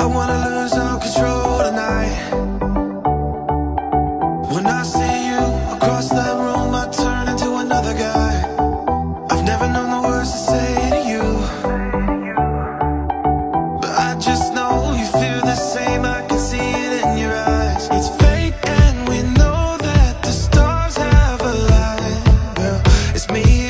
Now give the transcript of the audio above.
I wanna lose all control tonight. When I see you across that room I turn into another guy. I've never known the words to say to you. But I just know you feel the same. I can see it in your eyes. It's fake, and we know that the stars have aligned. Girl, it's me